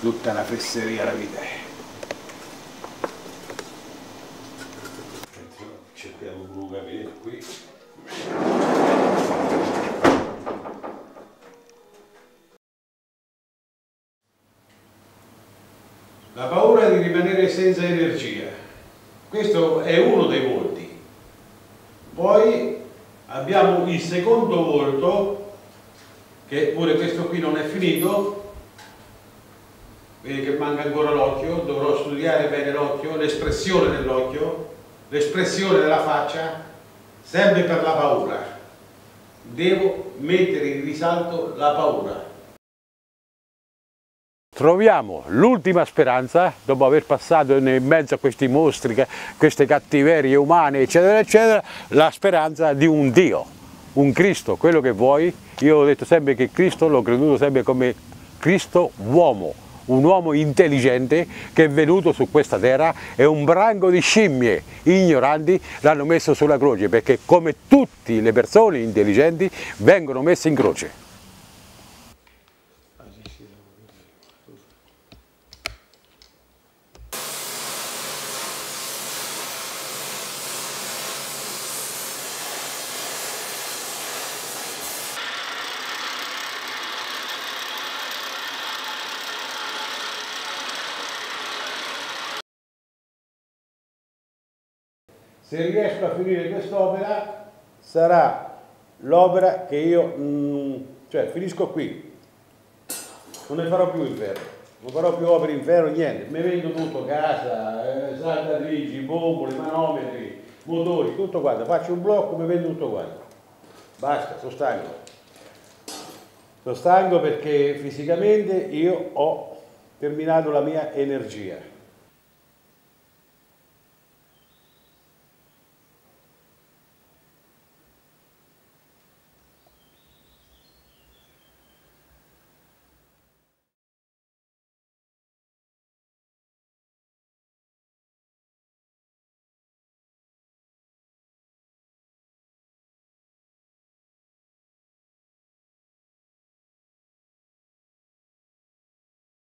tutta una fesseria la vita. Cerchiamo un capire qui. La paura di rimanere senza energia. Questo è uno dei volti. Poi abbiamo il secondo volto, che pure questo qui non è finito, vedi che manca ancora l'occhio, dovrò studiare bene l'occhio, l'espressione dell'occhio, l'espressione della faccia, sempre per la paura. Devo mettere in risalto la paura. Troviamo l'ultima speranza, dopo aver passato in mezzo a questi mostri, queste cattiverie umane, eccetera, eccetera, la speranza di un Dio, un Cristo, quello che vuoi. Io ho detto sempre che Cristo l'ho creduto sempre come Cristo uomo, un uomo intelligente che è venuto su questa terra e un branco di scimmie ignoranti l'hanno messo sulla croce, perché come tutte le persone intelligenti vengono messe in croce. Se riesco a finire quest'opera sarà l'opera che io, mm, cioè finisco qui, non ne farò più in ferro, non farò più opere in ferro, niente, mi vendo tutto, casa, eh, saldatrici, bombole, manometri, motori, tutto quanto, faccio un blocco, mi vendo tutto quanto, basta, sono stanco, sono stanco perché fisicamente io ho terminato la mia energia.